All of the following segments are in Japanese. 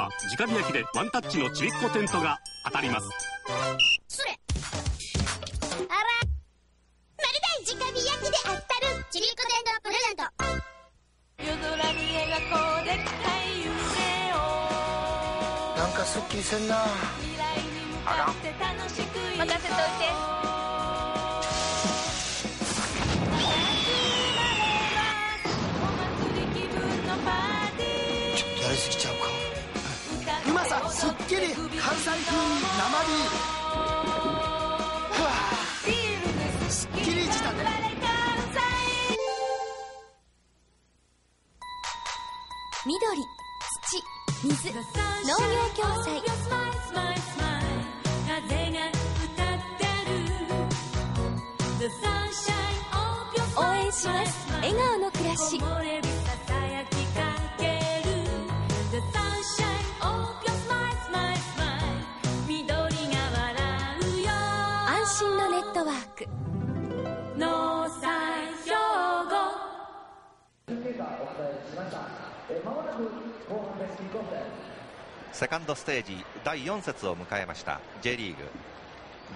今直火焼きでワンタッチのちびっこテントが当たります。それ。あら。まるで直火焼きで当たるちびっこテントプレゼント。夜空に描こうでっかい夢を。なんかすっきりせんな。未来に向かって楽しく任せといてり関西風生ビール緑土水。農業共済。応援します。まもなく後半でスピードセカンドステージ第4節を迎えました。J リーグ。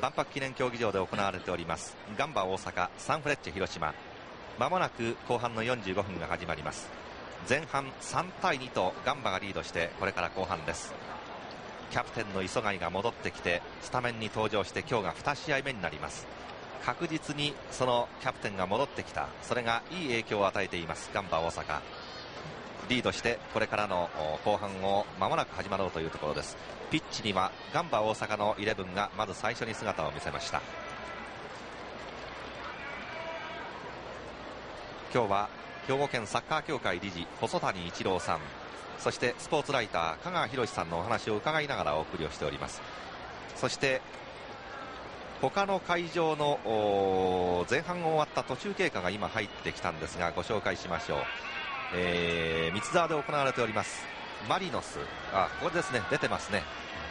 万博記念競技場で行われております。ガンバ大阪サンフレッチェ広島。まもなく後半の45分が始まります。前半3対2とガンバがリードしてこれから後半です。キャプテンの磯貝が戻ってきてスタメンに登場して今日が2試合目になります。確実にそのキャプテンが戻ってきた。それがいい影響を与えています。ガンバ大阪。リードしてこれからの後半を間もなく始まろうというところです。ピッチにはガンバ大阪のイレブンがまず最初に姿を見せました。今日は兵庫県サッカー協会理事細谷一郎さん。そしてスポーツライター香川博さんのお話を伺いながらお送りをしております。そして他の会場のお前半終わった途中経過が今入ってきたんですがご紹介しましょう。えー、三沢で行われております。マリノス。あこれですね。出てますね。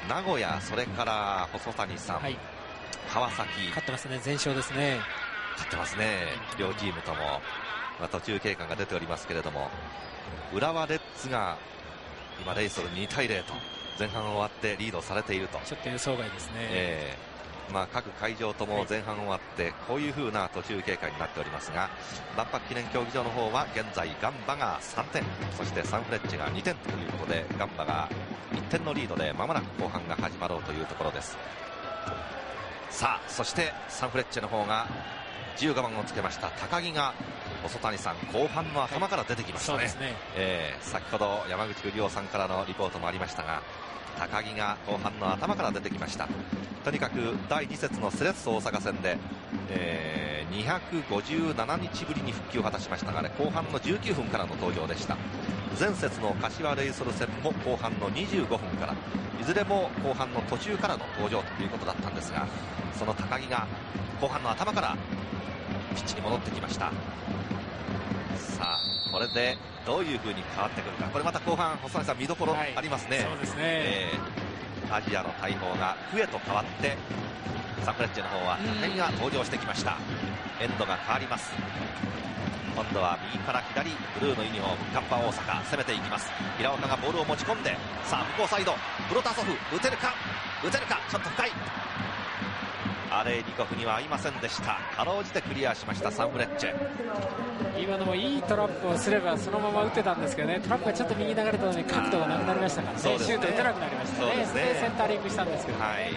名古屋それから細谷さん、はい。川崎。勝ってますね。全勝ですね。勝ってますね。両チームとも、まあ、途中経過が出ておりますけれども。浦和レッズが今レイソル2対0と前半終わってリードされていると。ちょっと予想外ですね、えーまあ、各会場とも前半終わってこういう風な途中経過になっておりますが万博記念競技場の方は現在ガンバが3点そしてサンフレッチェが2点ということでガンバが1点のリードでまもなく後半が始まろうというところです。さあそしてサンフレッチェの方が15番をつけました。高木が細谷さん後半の頭から出てきましたね,、そうですね。えー先ほど山口邦夫さんからのリポートもありましたが高木が後半の頭から出てきました。とにかく第2節のセレッソ大阪戦で、えー257日ぶりに復帰を果たしましたがね後半の19分からの登場でした。前節の柏レイソル戦も後半の25分からいずれも後半の途中からの登場ということだったんですがその高木が後半の頭からピッチに戻ってきました。さあこれでどういう風に変わってくるか。これまた後半細谷さん見どころはい。ありますね、そうですね。えーアジアの大砲がフへと変わってサンフレッチェの方は高木が登場してきました。エンドが変わります。今度は右から左ブルーのユニフォームカッパ大阪攻めていきます。平岡がボールを持ち込んでさあ向こうサイド。プロタソフ打てるか？打てるか？ちょっと深いアレイリコフには合いませんでした。かろうじてクリアしましたサンフレッチェ。今のもいいトラップをすればそのまま打てたんですけどね。トラップがちょっと右に流れたのに角度がなくなりましたからね。そうですね。シュート打てなくなりましたね。ね。センタリングしたんですけど、はい。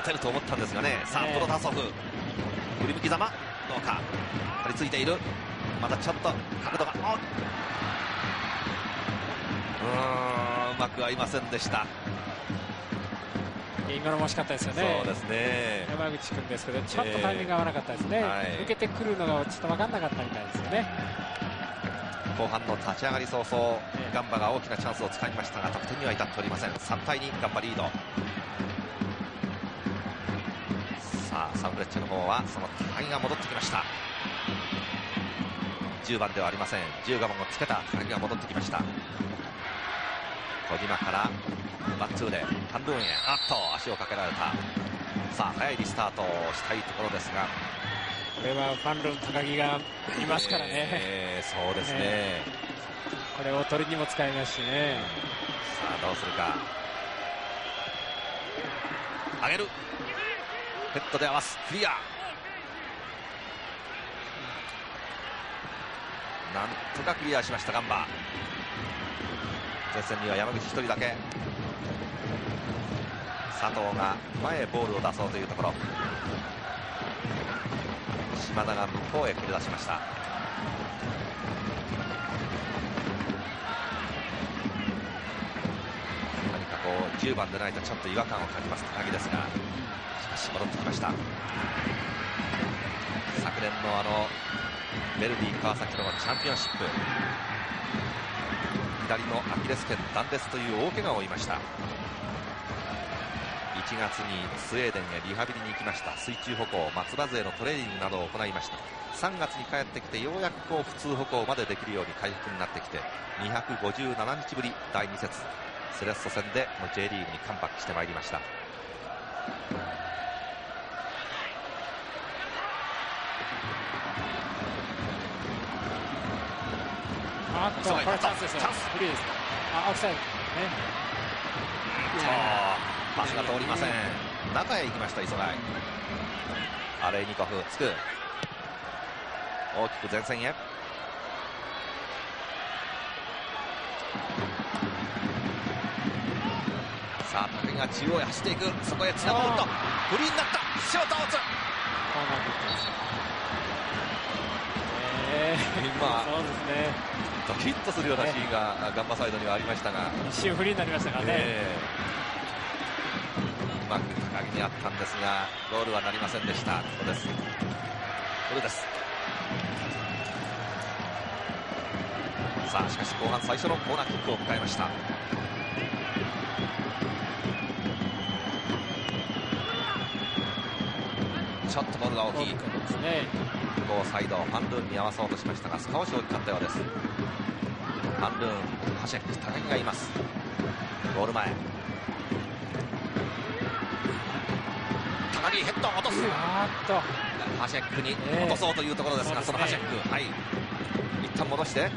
打てると思ったんですがね。さあプロタソフ振り向きざま。どうか。張り付いている。またちょっと角度が。おうーんうまく合いませんでした今のも惜しかったですよね。ね。山口君ですけどちょっとタイミングが合わなかったですね、はい。抜けてくるのがちょっと分かんなかったみたいですよね。後半の立ち上がり早々ガンバが大きなチャンスをつかみましたが得点には至っておりません。3対2ガンバリード。さあサンフレッチェの方はその高木が戻ってきました。10番ではありません。15番をつけた高木が戻ってきました。小島からバッツーでハンドゥンへあっと足をかけられた。さあ早いリスタートをしたいところですが。これはファンルン高木がいますからね、えーそうですね、これを取りにも使いますしね。あどうするか。上げる。ヘッドで合わす。クリア。なんとかクリアしましたガンバ。前線には山口1人だけ佐藤が前へボールを出そうというところ。島田が向こうへ蹴り出しました。何かこう10番でないとちょっと違和感を感じます。高木ですがしかし戻ってきました。昨年のあのベルディ川崎とのチャンピオンシップ。左のアキレス腱断裂という大怪我を負いました。1月にスウェーデンへリハビリに行きました。水中歩行松葉勢のトレーニングなどを行いました。3月に帰ってきてようやくこう普通歩行までできるように回復になってきて257日ぶり第2節。セレッソ戦での J リーグにカムバックしてまいりました。あっとこれはチャンスですよ。チャンスフリーですあオフサイド。ねパスが通りません。中へ行きました磯貝。アレイニコフつく。大きく前線へ。さあ武井が中央へ走っていく。そこへつなぐとフリーになった。シュートを打つ。今そうですね。ドキッとするようなシーンがガンバサイドにはありましたが。一瞬フリーになりましたからね、ええうまく高木にあったんですがゴールはなりませんでした。ここです。これです。さあしかし後半最初のコーナーキックを迎えました。ちょっとボールが大きい。大きかったですねこうサイドファンルーンに合わそうとしましたが少し大きかったようです。ファンルーンハシェック高木がいます。ゴール前。高木ヘッドを落とす。ハシェックに落とそうというところですが、ええそのハシェック、はい、一旦戻して、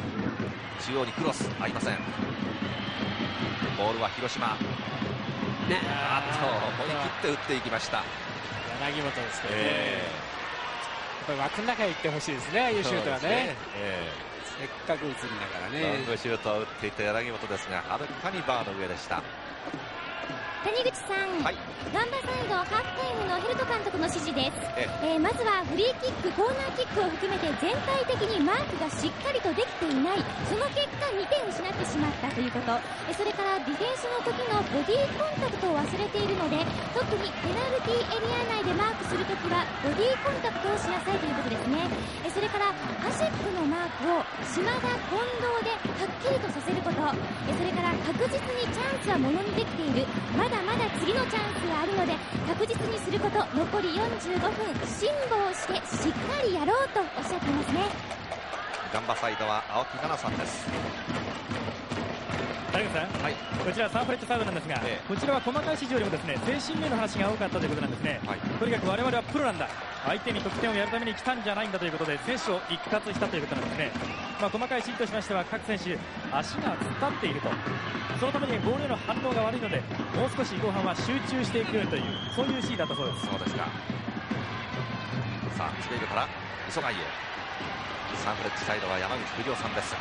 中央にクロス、合いません。ボールは広島、ねあっと思い切って打っていきました。柳本ですけどね、えやっぱり枠の中へ行ってほしいですね、ああいうシュートがそうですね。えせっかく打つんだからえロンね。グシュートを打っていた柳本ですが、はるかにバーの上でした。谷口さん、はい、ガンバサイドハーフタイムのヘルト監督の指示です、ええ。ーまずはフリーキックコーナーキックを含めて全体的にマークがしっかりとできていない。その結果2点失ってしまったということ。えーそれからディフェンスの時のボディーコンタクトを忘れているので特にペナルティーエリア内でマークするときはボディーコンタクトをしなさいということですね。えーそれからハシェックのマークを島田近藤ではっきりとさせること。えーそれから確実にチャンスはものにできている。まだまだ次のチャンスがあるので確実にすること残り45分辛抱してしっかりやろうとおっしゃっていますね。ガンバサイドは青木奈々さんです。谷口さん、はい、こちらサンフレッチェサーブなんですが、ええ。こちらは細かい指示よりもですね精神面の話が多かったということなんですね、はい。とにかく我々はプロなんだ相手に得点をやるために来たんじゃないんだということで選手を一括したということなんですね、まあ、細かい指示としましては各選手足が突っ立っているとそのためにボールへの反応が悪いのでもう少し後半は集中していくというそういう指示だったそうですそうですか。さあ、スペイルから磯貝へ。サンフレッチサイドは山口不良さんです。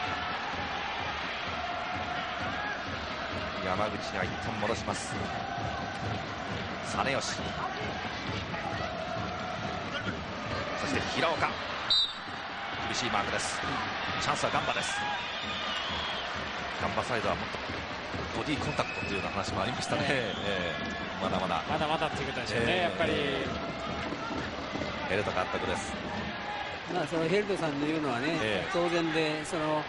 山口には一旦戻します。実吉。そして平岡。厳しいマークです。チャンスはガンバです。ガンバサイドはもっとボディーコンタクトというような話もありましたね。ええまだまだ。まだまだっていうことでしょうね、ええやっぱり。ヘルト監督です。まあそのヘルトさんの言うのはね、ええ当然でその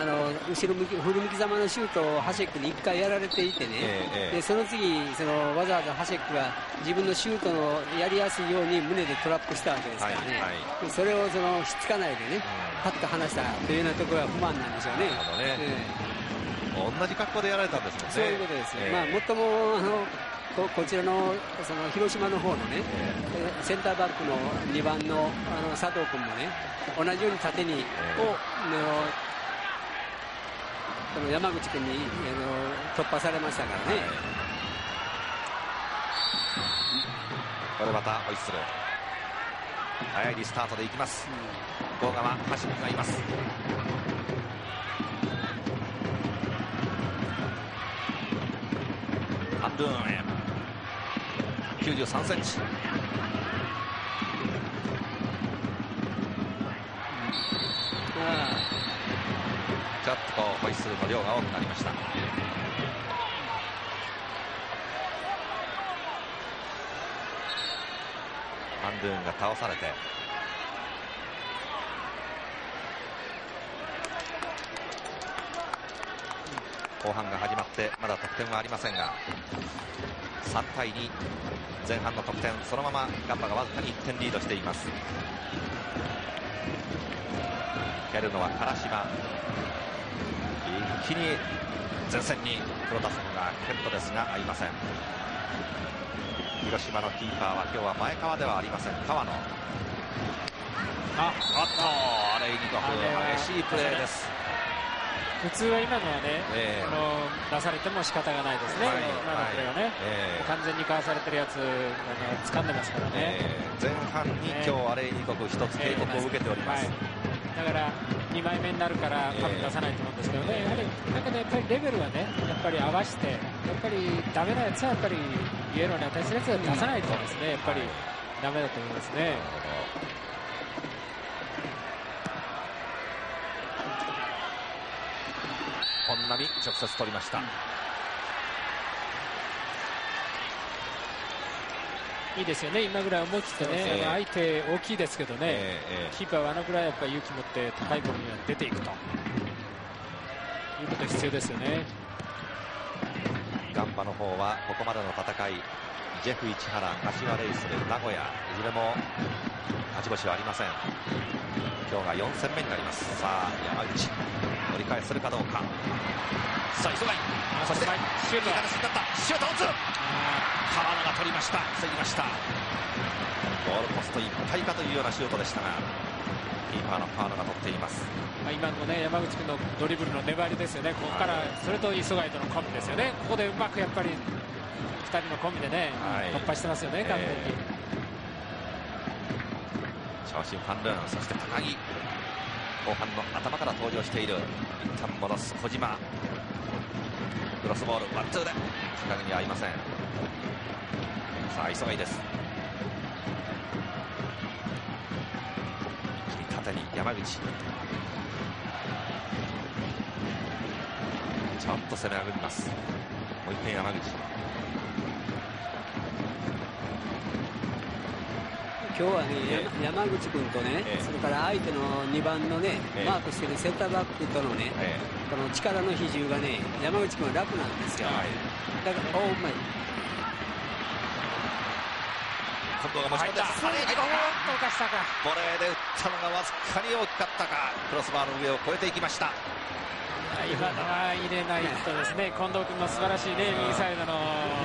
あの後ろ向き振り向きざまのシュートをハシェックに1回やられていてね、ええええ。でその次そのわざわざハシェックが自分のシュートのやりやすいように胸でトラップしたわけですからね、はいはい。それをそのひっつかないでね、ん。パッと離したというようなところが不満なんでしょうね。ね。ええ。同じ格好でやられたんですもんね。そういうことですえ。まあ、もっともあのここちらのその広島の方のね、えーセンターバックの2番のあの佐藤君もね、同じように縦に、えをあのこの山口君にあの突破されましたからね、これまたホイッスル。早いリスタートでいきます。う側ハシムがいます。ハンドゥーンへ93センチ。ちょっとホイッスルの量が多くなりました。ハンドゥーンが倒されて。後半が始まってまだ得点はありませんが。3対2前半の得点そのままガンバがわずかに1点リードしています。蹴るのは唐島。一気に前線に黒田さんがケントですが合いません。広島のキーパーは今日は前川ではありません。川野。あおっとアレイニコフ激しいプレーです普通は今のはね、ええ。あの出されても仕方がないですね、はい今のプレーはね、ええ。完全にかわされてるやつ、あの掴んでますからね、えー前半に今日アレイニコフ一つ警告を受けております、はい、だから2枚目になるから、多分出さないと思うんですけどね、やはりなんかね、やっぱりレベルはね、やっぱり合わせて、やっぱりダメなやつはやっぱりイエローに値するやつは出さないとですね、やっぱりダメだと思いますね。本並直接取りました、いいですよね、今ぐらい思い切ってね、ええあの相手大きいですけどね、えーえーキーパーはあのぐらいやっぱり勇気持って高いボールには出ていくと。いうこと必要ですよね。ガンバの方はここまでの戦い。ジェフ市原柏レイソル名古屋。いずれも勝ち星はありません。今日が4戦目になります。さあ山口折り返せるかどうか。さあ磯貝そしてシュート形になった。シュート。打つ。川野が取りました。防ぎました。ゴールポストいっぱいかというようなシュートでしたがキーパーの川野が取っています。まあ、今のね山口君のドリブルの粘りですよね、ここからそれと磯貝とのコンビですよね、ここでうまくやっぱり2人のコンビでね、はい。突破してますよね、完全に。え長身ファンルーンそして高木後半の頭から登場している一旦戻す小島。クロスボールワンツーで。高木に合いません。さあ磯貝です。一気に縦に山口。ちょっと攻め上がります。もう一遍山口。今日はね、え山山口君とね、ええ。それから相手の2番のね、ええ。マークしてるセンターバックとのね、えこの力の比重がね、山口君は楽なんですよ。はい。だから、おうまい。今度は持ち込んで入った、あれで打ったのがわずかに大きかったか。クロスバーの上を越えていきました今のは入れないとですね、近藤君の素晴らしいね、右サイドの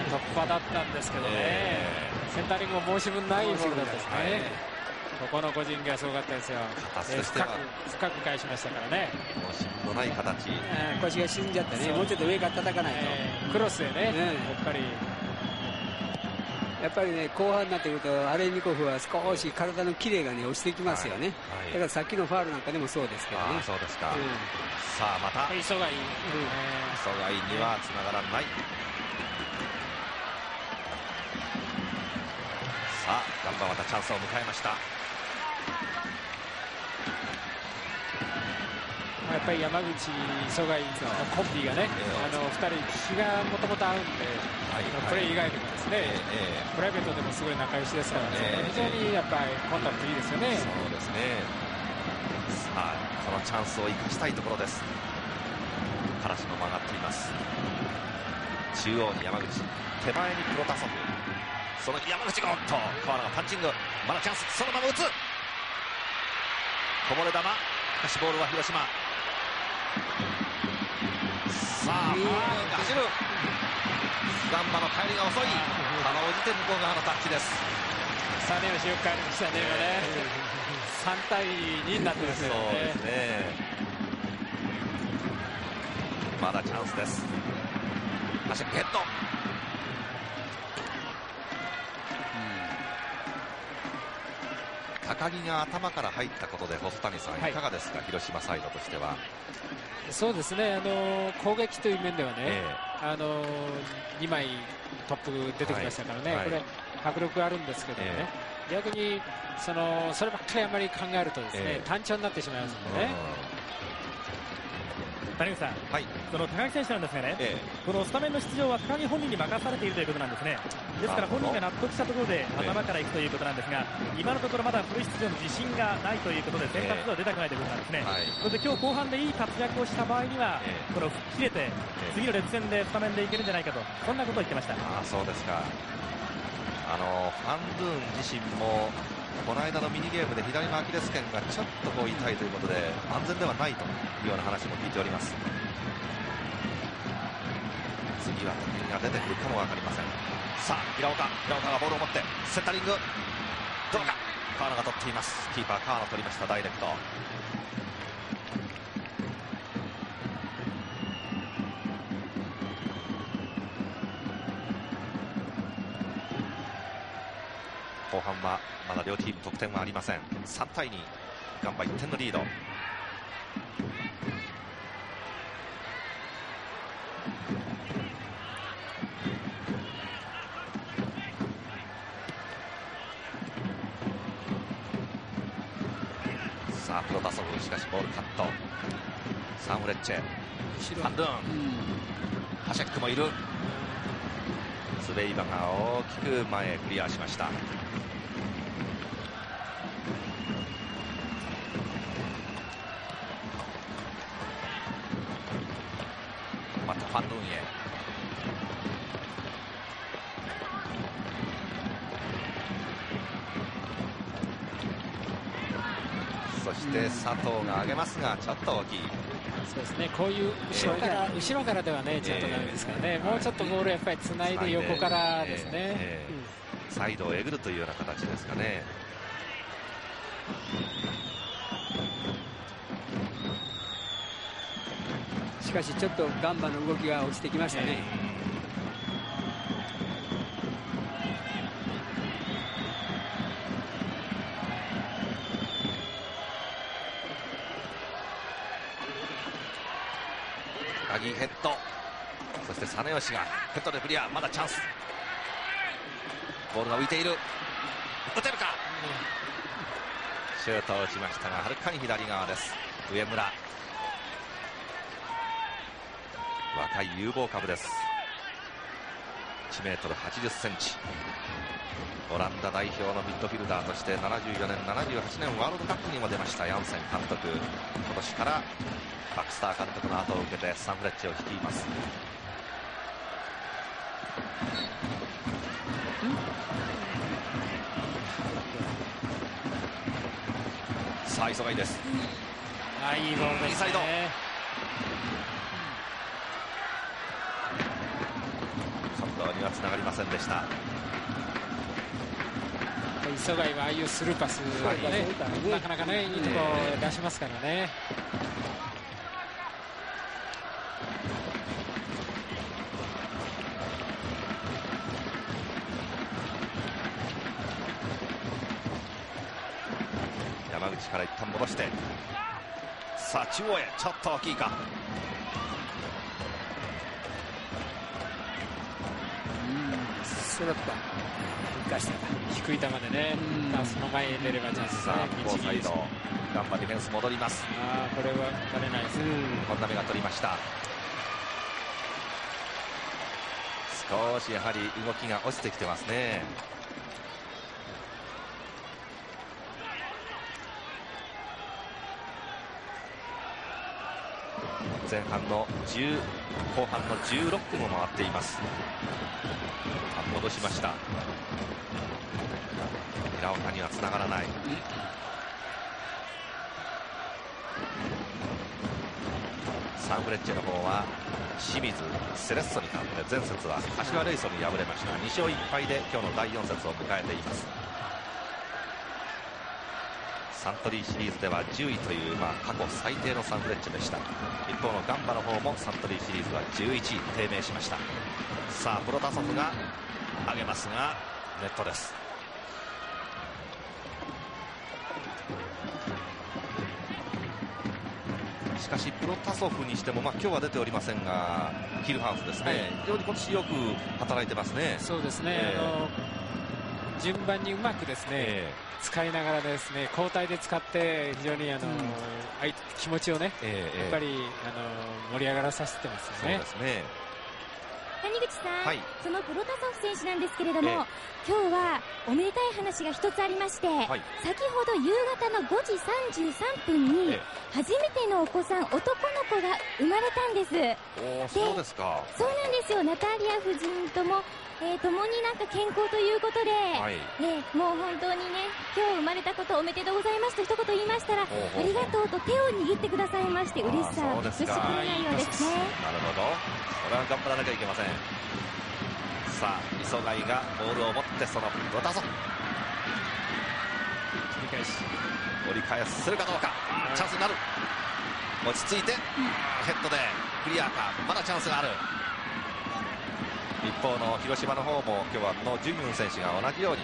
突破だったんですけどね、センタリングも申し分ないボールだったですね。ここの個人技はすごかったですよ。深く深く返しましたからね。もうしんのない形。腰が沈んじゃったね、もうちょっと上から叩かないと。えークロスでね、ねやっぱりやっぱりね、後半になってくると、アレニコフは少し体のキレがね、落ちてきますよね。はい。だからさっきのファウルなんかでもそうですけどね。そうですか、うん。さあまた。磯貝、磯貝にはつながらない。さあガンバまたチャンスを迎えましたまあやっぱり山口、磯貝のコンビがね、あの2人、気がもともと合うんで、はい。プレー以外でもですね、ええプライベートでもすごい仲良しですからね、ええ非常にやっぱりコンタクトいいですよね。そうですね。さあこのチャンスを生かしたいところです。カラシも曲がっています。中央に山口手前に黒田ソフその山口がおっと河原がパンチング。まだチャンスそのまま打つ。こぼれ球。しかしボールは広島さあ、ファーンが走る。ガンバの帰りが遅い。かろうじて向こう側のタッチです。3人の試合変わりましたね、今ね。3対2になってますよそうですね。ね。まだチャンスですハシェックヘッド高木が頭から入ったことで細谷さん、はいい。かがですか、広島サイドとしては。そうですね、あの攻撃という面ではね、えあの2枚トップ出てきましたからね、はい。これ、迫力あるんですけどね、え逆にそのそればっかりあまり考えるとですね、ええ。単調になってしまいますのでね。谷口さん、はい。その高木選手なんですがね、えこのスタメンの出場は高木本人に任されているということなんですね。ですから本人が納得したところで頭からいくということなんですが、今のところまだフル出場の自信がないということで先発では出たくないということなんですね。はい。それで今日後半でいい活躍をした場合には、ええ。この吹っ切れて、次のレッド戦でスタメンでいけるんじゃないかと、そんなことを言ってました。ああそうですか。あのファンドゥーン自身もこの間のミニゲームで左のアキレス腱がちょっとこう痛いということで安全ではないというような話も聞いております。次は高木が出てくるかも分かりません。さあ平岡平岡がボールを持ってセッタリング。どうか。川野が取っています。キーパー川野取りました。ダイレクト。半はまだ両チーム得点はありません。3対2ガンバ1点のリード。さあプロタソフしかしボールカット。サンフレッチェ。ハンドンハシェックもいる。スベイバが大きく前へクリアしましたまたファンドゥーンへそして佐藤が上げますがちょっと大きい。そうですね、こういう後ろから、後ろからではね、ちょっとダメですからね、もうちょっとボールやっぱりつないで。横からですね。ええ。サイドをえぐるというような形ですかねかしちょっとガンバの動きが落ちてきましたね。ガギヘッド。そして実吉がヘッドでクリアまだチャンス。ボールが浮いている。打てるか？シュートを打ちましたがはるかに左側です。上村若い有望株です。1m80cm オランダ代表のミッドフィルダーとして74年、78年ワールドカップにも出ました。ヤンセン監督。今年からバックスター監督の後を受けてサンフレッチェを率います。さあ急がいです。あいいボールですインサイドね。近藤にはつながりませんでした。磯貝はああいうスルーパスがね、なかなかね、いいとこ出しますからね。山口から一旦戻して。さあ中央へ。ちょっと大きいかスロット生かしたか。低い球でね。その前に出ればチャンスさガンバディフェンス戻ります。ああ、これはバレないですね。本並が取りました。少しやはり動きが落ちてきてますね前半の10後半の16分を回っています。戻しました。平岡にはつながらない。サンフレッチェの方は清水セレッソに勝って前節は柏レイソに敗れました。2勝1敗で今日の第4節を迎えています。サントリーシリーズでは10位という、まあ、過去最低のサンフレッチェでした。一方のガンバの方もサントリーシリーズは11位低迷しました。さあプロタソフが上げますがネットです。しかしプロタソフにしても、まあ、今日は出ておりませんがヒルハウスですね、はい。非常に今年よく働いてますね。そうですね、ええ。あの順番にうまくですね、え使いながらですね交代で使って非常にあの、相手気持ちをねやっぱりあの盛り上がらさせてますそうよね。ですね。谷口さん、はい。そのプロタソフ選手なんですけれども、ええ。今日はおめでたい話が一つありまして、はい。先ほど夕方の5時33分に、ええ。初めてのお子さん、男の子が生まれたんです。そうですか。そうなんですよ、ナタリア夫人とも、えー、共になんか健康ということで、はい。ね、もう本当にね、今日生まれたことおめでとうございますと一言言いましたら、ほうほうほう。ありがとうと手を握ってくださいまして、嬉しさあーはそうですか。隠しきれないようですね。なるほど。これは頑張らなきゃいけません。さあ磯貝がボールを持ってそのプロタソフ切り返し折り返す。るかどうかチャンスになる落ち着いてヘッドでクリアかまだチャンスがある一方の広島の方も今日はのジュニュン選手が同じように、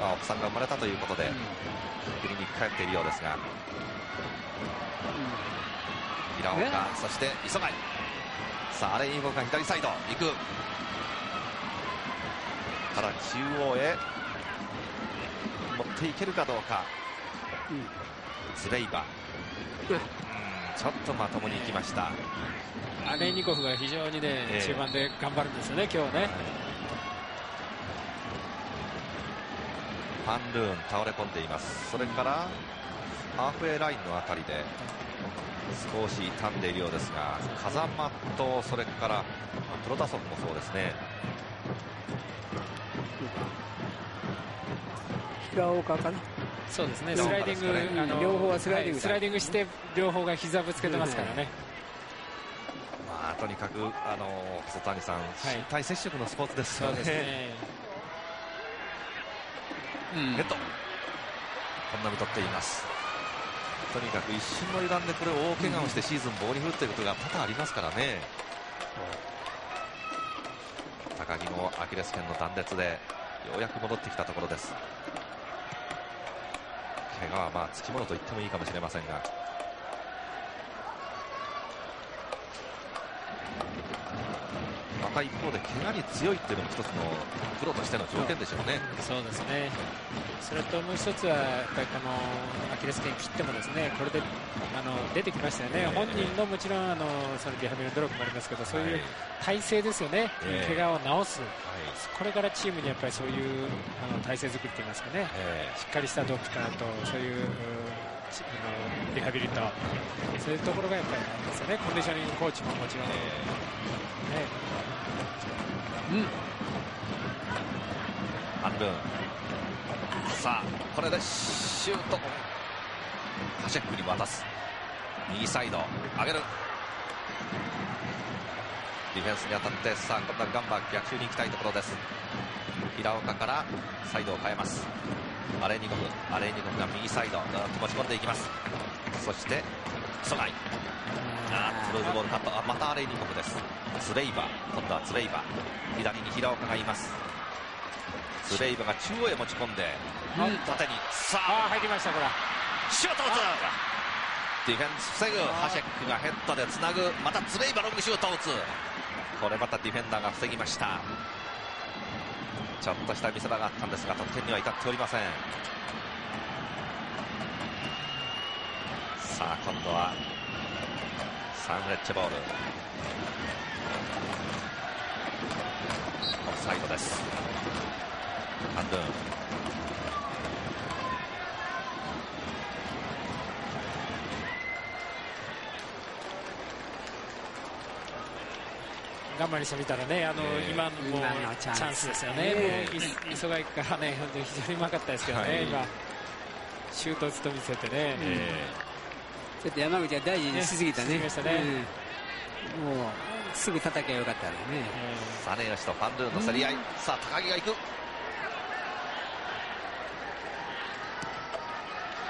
まあ、お子さんが生まれたということで国に帰っているようですが。平岡そして磯貝。さああれに動くが左サイド。行く。ただ中央へ。持っていけるかどうか。ズレイバ。うんうんちょっとまともに行きました。アレニコフが非常にね、ええ。中盤で頑張るんですよね、今日ね。ファンルーン倒れ込んでいます。それからハーフウェイラインのあたりで少し傷んでいるようですが風間とそれからプロタソフもそうですね。平岡かなそうですね、スライディング、あの両方はスライディングだ。はい。スライディングして、両方が膝ぶつけてますからね。まあとにかくあの細谷さん、い。身体接触のスポーツです。よね。ヘッドこんなに取っています。とにかく一瞬の油断でこれ大怪我をしてシーズン棒に振るということが多々ありますからね。高木もアキレス腱の断裂でようやく戻ってきたところです怪我はまあつきものと言ってもいいかもしれませんが。た一方で怪我に強いっていうのも一つのプロとしての条件でしょうねそうですね。それともう一つは、やっぱりこのアキレス腱切ってもですね、これであの出てきましたよね。ええ本人のもちろんあのそのリハビリの努力もありますけど、そういうはい体勢ですよね。ええ怪我を治す。はいこれからチームにやっぱりそういうあの体勢作りといいますかね。えしっかりしたドクターとそういうリハビリと。そういうところがやっぱりなんですよね。コンディショニングコーチももちろん。ね。えーアンルーンさあこれでシュート。ハシェックに渡す。右サイド上げる。ディフェンスに当たってさあ今度はガンバ逆襲に行きたいところです。平岡からサイドを変えます。アレーニコフアレーニコフが右サイド持ち込んでいきます。そしてソガイ。あークローズボールカット。あまたアレーニコフです。ツレイバー。今度はツレイバー。左に平岡がいます。ツレイバーが中央へ持ち込んで、縦にさあ。入りましたこれ。シュート打つ。ディフェンス防ぐ。ハシェックがヘッドでつなぐ。またツレイバーロングシュートを打つ。これまたディフェンダーが防ぎましたちょっとした見せ場があったんですが得点には至っておりません。さあ今度はサンフレッチェボール。オフサイドです。ハンドゥン。頑張りしてみたらね、あの、ええ。今のもチチャンスですよね。えもうい磯貝からね、本当に非常にうまかったですけどね、はい。今。シュート打つと見せてね。えちょっと山口は大事にしすぎたね。ねしすぎましたね。うん。もうすぐ叩きゃよかったね。えーサネヨシとファンルーンの競り合い、さあ高木が行く。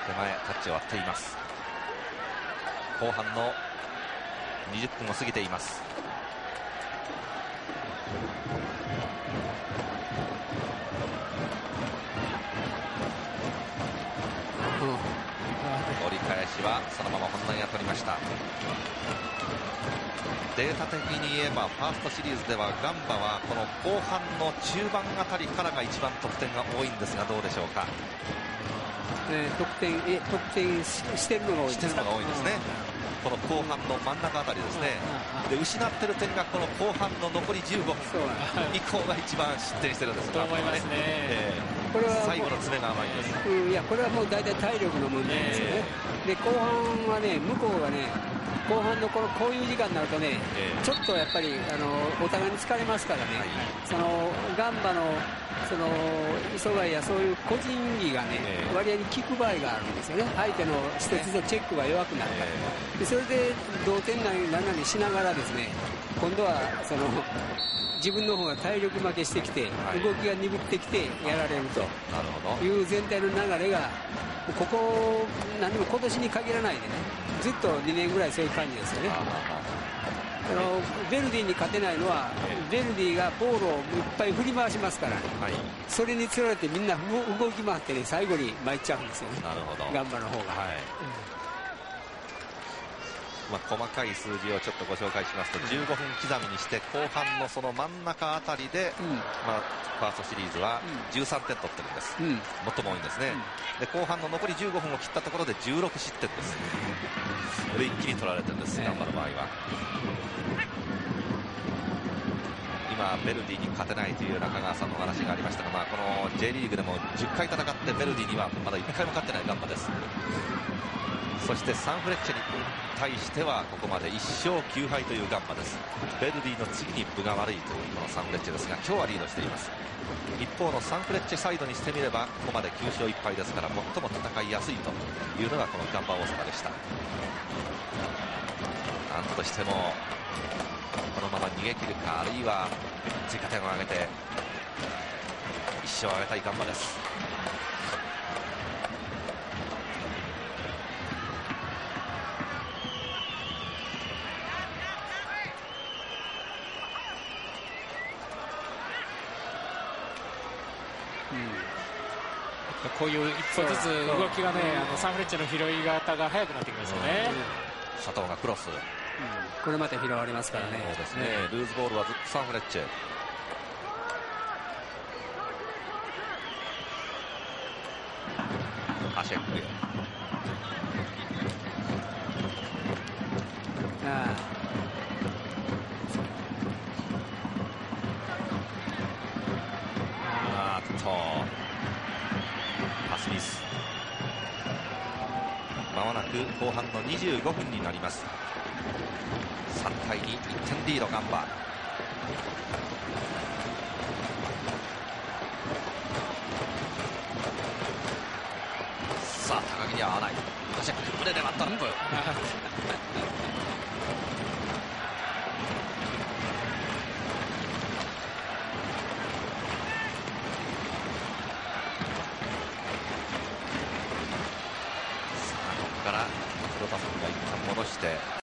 手前タッチを割っています。後半の20分を過ぎていますはそのまま本内が取りました。データ的に言えばファーストシリーズではガンバはこの後半の中盤あたりからが一番得点が多いんですがどうでしょうか？えー得点え得点ししてるのが多いですね、この後半の真ん中あたりですね、で失ってる点がこの後半の残り15分。以降が一番失点してるんですね。ええこれは最後の詰めが甘いんです、うん、いやこれはもう大体体力の問題ですよね、で後半はね、向こうがね、後半のこのこういう時間になるとね、ええ。ちょっとやっぱりあのお互いに疲れますからね、そのガンバのその磯貝やそういう個人技がね、ええ。割合に効く場合があるんですよね、相手の一つのチェックが弱くなるか。ら、え。でそれで同点なり何なりしながらですね今度はその自分の方が体力負けしてきて、はい。動きが鈍ってきてやられると。いう全体の流れがここ何も今年に限らないでねずっと2年ぐらいそういう感じですよね。あのベルディに勝てないのはベルディがボールをいっぱい振り回しますからはい、それにつられてみんな動動き回ってね最後に参っちゃうんですよね。なるほど、ガンバの方が、はいまあ、細かい数字をちょっとご紹介しますと15分刻みにして後半のその真ん中あたりで、まあ、ファーストシリーズは13点取ってるんです、うん。うん最も多いんですね、で後半の残り15分を切ったところで16失点です。これ一気に取られてるんです、ガンバの場合は。今、ベルディに勝てないという中川さんのお話がありましたが、まあ、この J リーグでも10回戦ってベルディにはまだ1回も勝ってないガンバですそしてサンフレッチェに対してはここまで1勝9敗というガンバです。ベルディの次に分が悪いというこのサンフレッチェですが今日はリードしています一方のサンフレッチェサイドにしてみればここまで9勝1敗ですから最も戦いやすいというのがこのガンバ大阪でした。なんとしてもこのまま逃げ切るかあるいは追加点を挙げて1勝を挙げたいガンバです。こういう一歩ずつ動きがね、あのサンフレッチェの拾い方が速くなってきますよね。佐藤がクロス。これまた拾われますからね。そうですね、ルーズボールはずっとサンフレッチェ。ハシェック後半の25分になります。3対21点リードガンバ。さあ高木には合わない。そして胸でバットラップ